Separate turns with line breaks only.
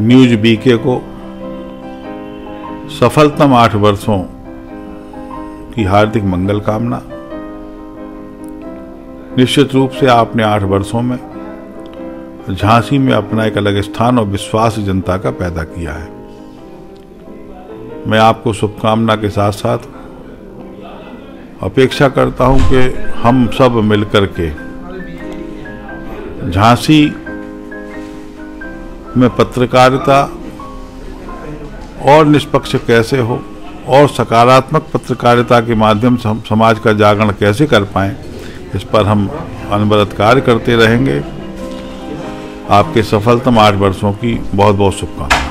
News BK को सफलतम आठ वर्षों की हार्दिक मंगल कामना निश्चित रूप से आपने आठ वर्षों में झांसी में अपना एक अलग स्थान और विश्वास जनता का पैदा किया है मैं आपको शुभकामना के साथ साथ अपेक्षा करता हूँ कि हम सब मिलकर के झांसी में पत्रकारिता और निष्पक्ष कैसे हो और सकारात्मक पत्रकारिता के माध्यम से हम समाज का जागरण कैसे कर पाए, इस पर हम अनवरत कार्य करते रहेंगे। आपके सफलतम आठ वर्षों की बहुत बहुत शुभकामनाएँ।